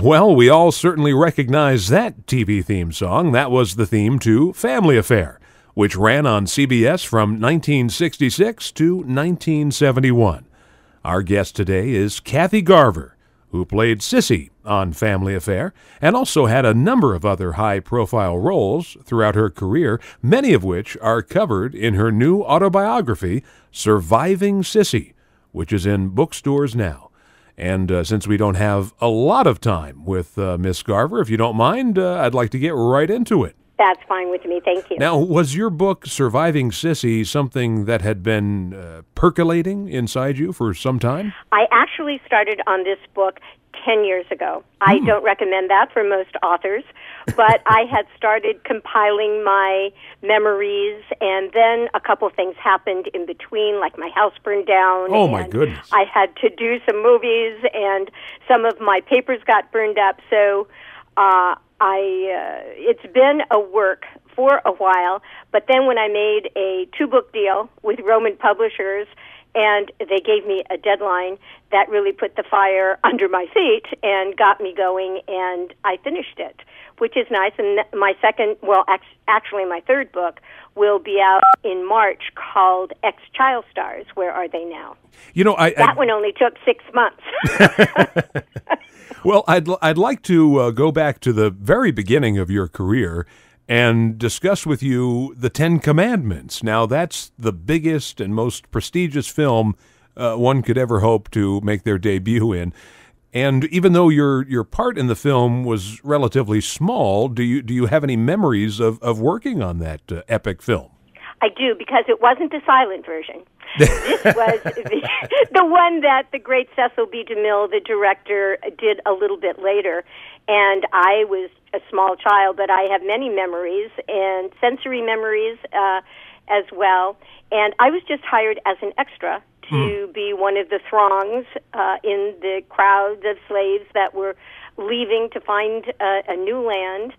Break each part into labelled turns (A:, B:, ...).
A: Well, we all certainly recognize that TV theme song. That was the theme to Family Affair, which ran on CBS from 1966 to 1971. Our guest today is Kathy Garver, who played Cissy on Family Affair and also had a number of other high profile roles throughout her career, many of which are covered in her new autobiography, Surviving Cissy, which is in bookstores now. And uh, since we don't have a lot of time with uh, Miss Garver, if you don't mind, uh, I'd like to get right into it.
B: That's fine with me. Thank you.
A: Now, was your book, Surviving Cissy, something that had been uh, percolating inside you for some time?
B: I actually started on this book 10 years ago. I
A: Hmm.
B: don't recommend that for most authors, but I had started compiling my memories, and then a couple things happened in between, like my house burned down.
A: Oh, my goodness.
B: I had to do some movies, and some of my papers got burned up. So uh, I, uh, it's been a work for a while, but then when I made a two book deal with Rowman Publishers, and they gave me a deadline that really put the fire under my feet and got me going and I finished it which is nice. And my second well actually my third book will be out in March called Ex Child Stars Where Are They Now?
A: You know, I,
B: that
A: I
B: one only took 6 months.
A: Well, I'd I'd like to uh, go back to the very beginning of your career and discuss with you the Ten Commandments. Now, that's the biggest and most prestigious film uh, one could ever hope to make their debut in. And even though your your part in the film was relatively small, do you do you have any memories of, of working on that uh, epic film?
B: I do because it wasn't the silent version. this was the, the one that the great Cecil B. DeMille, the director, did a little bit later. And I was a small child, but I have many memories and sensory memories uh, as well. And I was just hired as an extra to be one of the throngs uh, in the crowds of slaves that were leaving to find uh, a new land.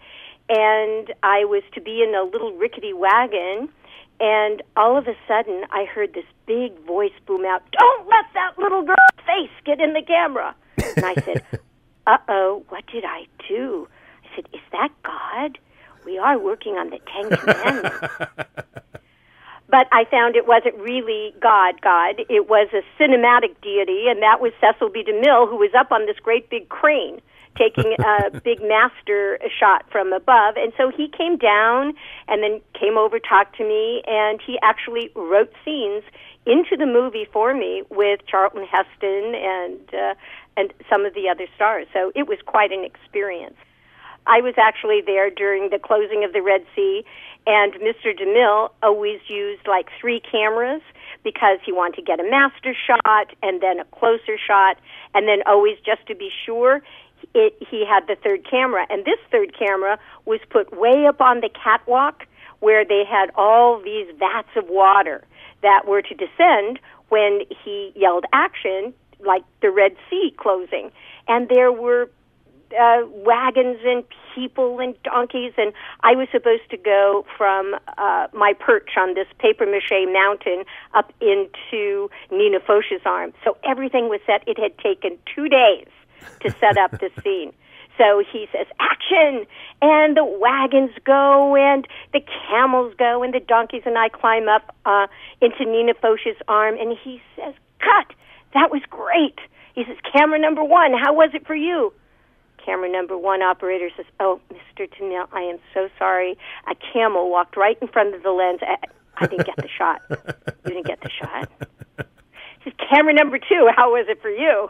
B: And I was to be in a little rickety wagon and all of a sudden, I heard this big voice boom out, Don't let that little girl's face get in the camera. And I said, Uh oh, what did I do? I said, Is that God? We are working on the Ten Commandments. but I found it wasn't really God, God. It was a cinematic deity, and that was Cecil B. DeMille, who was up on this great big crane taking a big master shot from above. And so he came down and then came over, talked to me, and he actually wrote scenes into the movie for me with Charlton Heston and uh, and some of the other stars. So it was quite an experience. I was actually there during the closing of the Red Sea, and Mr. DeMille always used like three cameras because he wanted to get a master shot and then a closer shot, and then always just to be sure, it, he had the third camera. And this third camera was put way up on the catwalk where they had all these vats of water that were to descend when he yelled action, like the Red Sea closing. And there were uh, wagons and people and donkeys, and I was supposed to go from uh, my perch on this paper mache mountain up into Nina Foch's arm. So everything was set. It had taken two days to set up the scene. So he says, action! And the wagons go, and the camels go, and the donkeys, and I climb up uh, into Nina Foch's arm, and he says! That was great! He says, camera number one, how was it for you? Camera number one operator says, "Oh, Mr. DeMille, I am so sorry. A camel walked right in front of the lens. I, I didn't get the shot. You didn't get the shot." He says, "Camera number two, how was it for you?"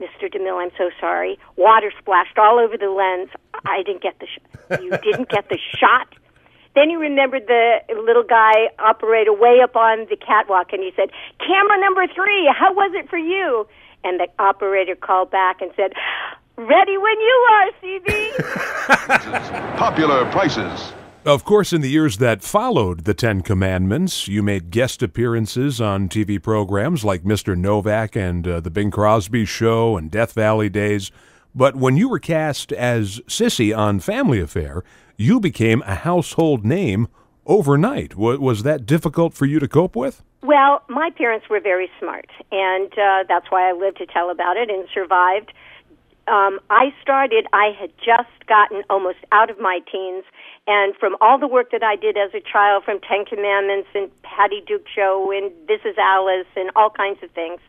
B: Mr. DeMille, I'm so sorry. Water splashed all over the lens. I didn't get the shot. You didn't get the shot? Then he remembered the little guy operator way up on the catwalk and he said, Camera number three, how was it for you? And the operator called back and said, Ready when you are, CB.
C: Popular prices.
A: Of course, in the years that followed the Ten Commandments, you made guest appearances on TV programs like Mr. Novak and uh, The Bing Crosby Show and Death Valley Days. But when you were cast as Cissy on Family Affair, you became a household name overnight. Was, was that difficult for you to cope with?
B: Well, my parents were very smart, and uh, that's why I lived to tell about it and survived. Um, I started, I had just gotten almost out of my teens, and from all the work that I did as a child, from Ten Commandments and Patty Duke Show and This Is Alice and all kinds of things,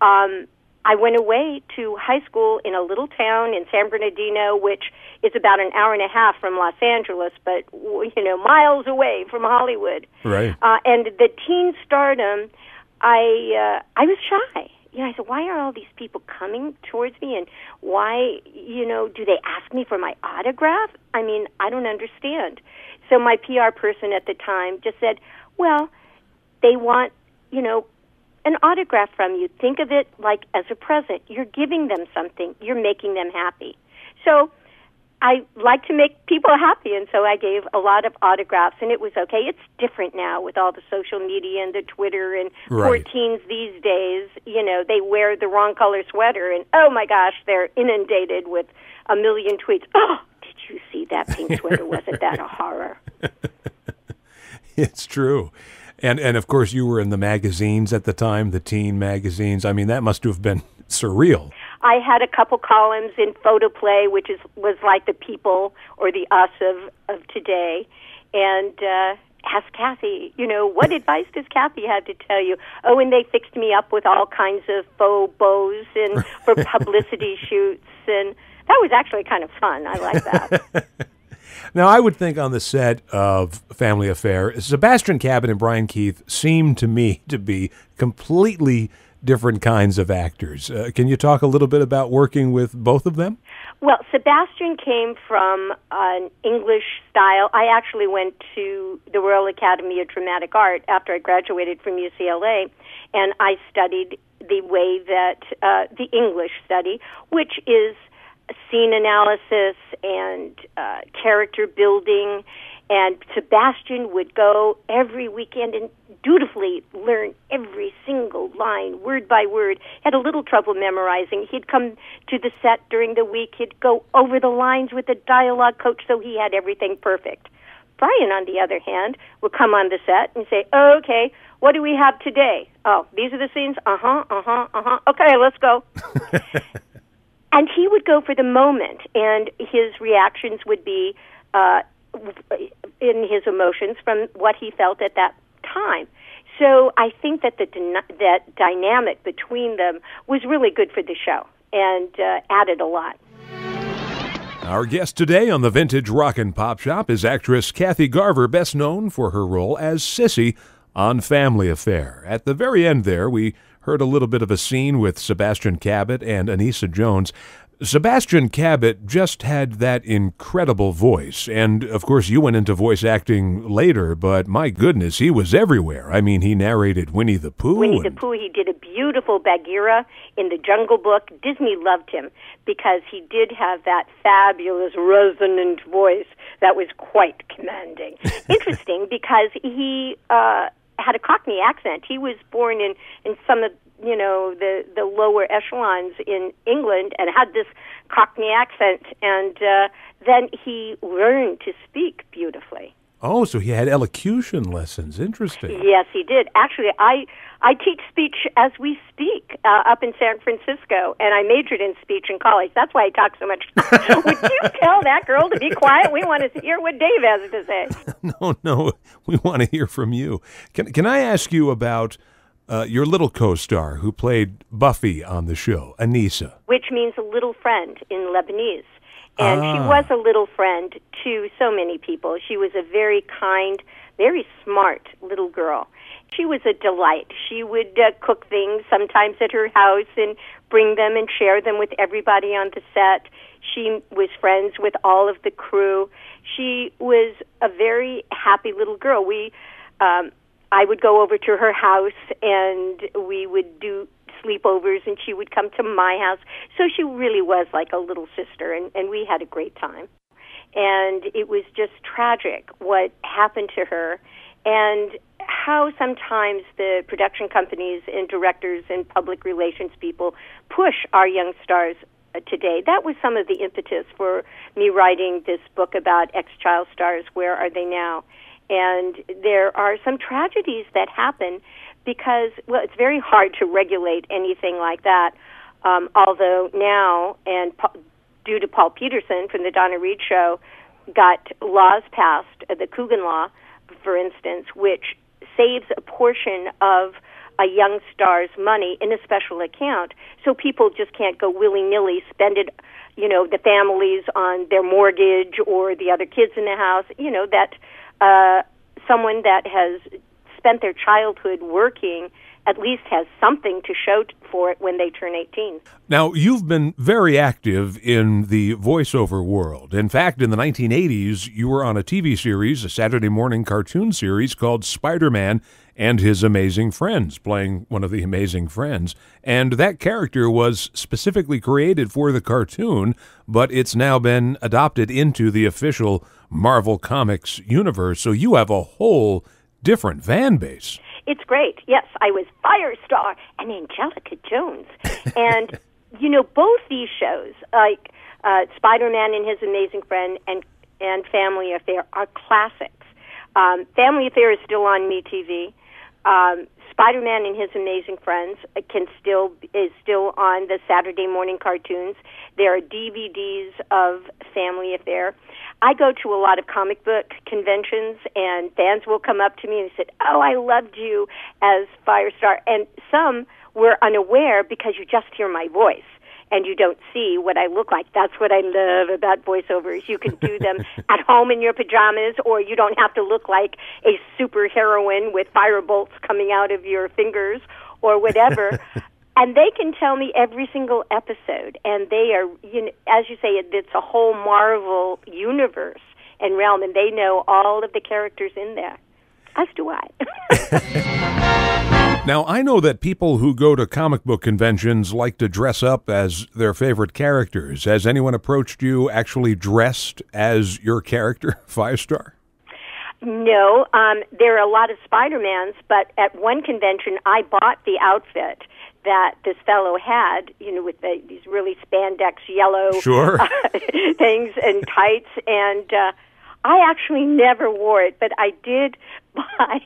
B: um, I went away to high school in a little town in San Bernardino, which is about an hour and a half from Los Angeles, but you know, miles away from Hollywood.
A: Right.
B: Uh, and the teen stardom, I uh, I was shy. You know, I said, why are all these people coming towards me, and why, you know, do they ask me for my autograph? I mean, I don't understand. So my PR person at the time just said, well, they want, you know, an autograph from you. Think of it like as a present. You're giving them something. You're making them happy. So I like to make people happy, and so I gave a lot of autographs, and it was okay. It's different now with all the social media and the Twitter and
A: right.
B: poor teens these days. You know, they wear the wrong color sweater, and oh my gosh, they're inundated with a million tweets. Oh, did you see that pink sweater? Wasn't that a horror?
A: it's true. And and of course you were in the magazines at the time, the teen magazines. I mean, that must have been surreal.
B: I had a couple columns in Photoplay, which is was like the people or the us of of today, and uh, asked Kathy, you know, what advice does Kathy have to tell you? Oh, and they fixed me up with all kinds of faux bows and for publicity shoots, and that was actually kind of fun. I like that.
A: Now, I would think on the set of Family Affair, Sebastian Cabot and Brian Keith seem to me to be completely different kinds of actors. Uh, can you talk a little bit about working with both of them?
B: Well, Sebastian came from an English style. I actually went to the Royal Academy of Dramatic Art after I graduated from UCLA, and I studied the way that uh, the English study, which is scene analysis and uh, character building and Sebastian would go every weekend and dutifully learn every single line, word by word. Had a little trouble memorizing. He'd come to the set during the week. He'd go over the lines with the dialogue coach so he had everything perfect. Brian, on the other hand, would come on the set and say, okay, what do we have today? Oh, these are the scenes? Uh huh, uh huh, uh huh. Okay, let's go. and he would go for the moment, and his reactions would be, uh, in his emotions from what he felt at that time. So I think that the that dynamic between them was really good for the show and uh, added a lot.
A: Our guest today on the Vintage Rock and Pop Shop is actress Kathy Garver, best known for her role as Cissy on Family Affair. At the very end there, we heard a little bit of a scene with Sebastian Cabot and Anissa Jones. Sebastian Cabot just had that incredible voice. And of course, you went into voice acting later, but my goodness, he was everywhere. I mean, he narrated Winnie the Pooh.
B: Winnie the Pooh, he did a beautiful Bagheera in the Jungle Book. Disney loved him because he did have that fabulous resonant voice that was quite commanding. Interesting because he uh, had a Cockney accent. He was born in, in some of you know the the lower echelons in England and had this Cockney accent, and uh, then he learned to speak beautifully.
A: Oh, so he had elocution lessons. Interesting.
B: Yes, he did. Actually, I I teach speech as we speak uh, up in San Francisco, and I majored in speech in college. That's why I talk so much. Would you tell that girl to be quiet? We want to hear what Dave has to say.
A: no, no, we want to hear from you. Can Can I ask you about? uh, your little co-star who played Buffy on the show, Anissa.
B: Which means a little friend in Lebanese. And ah. she was a little friend to so many people. She was a very kind, very smart little girl. She was a delight. She would uh, cook things sometimes at her house and bring them and share them with everybody on the set. She was friends with all of the crew. She was a very happy little girl. We um, I would go over to her house and we would do sleepovers and she would come to my house. So she really was like a little sister and, and we had a great time. And it was just tragic what happened to her and how sometimes the production companies and directors and public relations people push our young stars uh, today. That was some of the impetus for me writing this book about ex child stars. Where are they now? and there are some tragedies that happen because, well, it's very hard to regulate anything like that. Um, although now, and due to Paul Petersen from the Donna Reed Show, got laws passed, uh, the Coogan Law, for instance, which saves a portion of a young star's money in a special account, so people just can't go willy nilly spend it. You know, the families on their mortgage or the other kids in the house. You know that uh, someone that has spent their childhood working at least has something to show for it when they turn 18.
A: Now, you've been very active in the voiceover world. In fact, in the 1980s, you were on a TV series, a Saturday morning cartoon series called Spider Man and His Amazing Friends, playing one of the amazing friends. And that character was specifically created for the cartoon, but it's now been adopted into the official Marvel Comics universe. So you have a whole different fan base.
B: It's great. Yes, I was Firestar and Angelica Jones. and, you know, both these shows, like uh, Spider Man and His Amazing Friend and, and Family Affair, are classics. Um, Family Affair is still on MeTV. Um, Spider Man and His Amazing Friends can still is still on the Saturday morning cartoons. There are DVDs of Family Affair. I go to a lot of comic book conventions, and fans will come up to me and say, "Oh, I loved you as Firestar," and some were unaware because you just hear my voice and you don't see what I look like. That's what I love about voiceovers. You can do them at home in your pajamas, or you don't have to look like a superheroine with fire bolts coming out of your fingers or whatever. and they can tell me every single episode, and they are, you know, as you say, it's a whole Marvel universe and realm, and they know all of the characters in there. As do I.
A: now, I know that people who go to comic book conventions like to dress up as their favorite characters. Has anyone approached you actually dressed as your character, Firestar?
B: No, um, there are a lot of Spider-Mans, but at one convention I bought the outfit that this fellow had, you know, with the, these really spandex yellow
A: sure. uh,
B: things and tights, and uh, I actually never wore it, but I did buy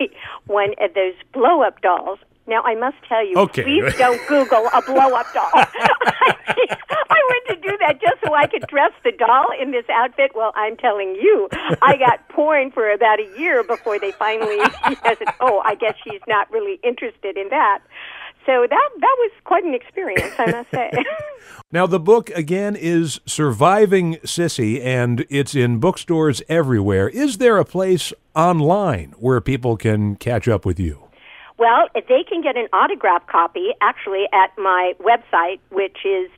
B: one of those blow up dolls. Now I must tell you,
A: okay.
B: please don't Google a blow up doll. I went to do that just so I could dress the doll in this outfit. Well, I'm telling you, I got porn for about a year before they finally said, "Oh, I guess she's not really interested in that." So that that was quite an experience, I must say.
A: now the book again is Surviving Cissy and it's in bookstores everywhere. Is there a place online where people can catch up with you?
B: Well, they can get an autograph copy actually at my website, which is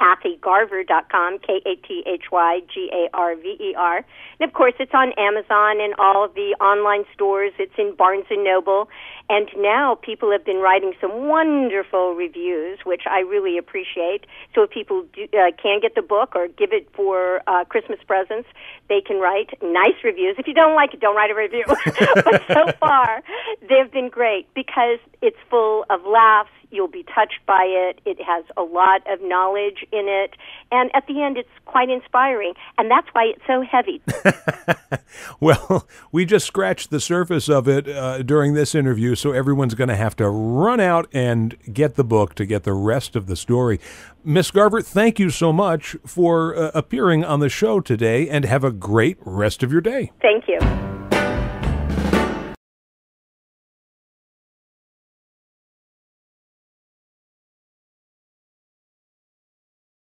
B: www.kathygarver.com, K A T H Y G A R V E R. And of course, it's on Amazon and all of the online stores. It's in Barnes and Noble. And now people have been writing some wonderful reviews, which I really appreciate. So if people do, uh, can get the book or give it for uh, Christmas presents, they can write nice reviews. If you don't like it, don't write a review. but so far, they've been great because it's full of laughs. You'll be touched by it. It has a lot of knowledge in it. And at the end, it's quite inspiring. And that's why it's so heavy.
A: well, we just scratched the surface of it uh, during this interview, so everyone's going to have to run out and get the book to get the rest of the story. Miss Garver, thank you so much for uh, appearing on the show today and have a great rest of your day.
B: Thank you.